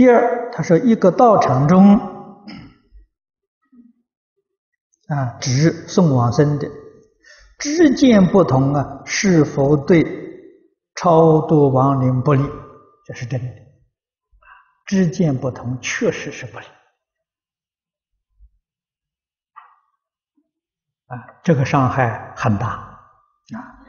第二，他说一个道场中啊，指送往生的知见不同啊，是否对超度亡灵不利？这是真的。知见不同，确实是不利。啊，这个伤害很大啊。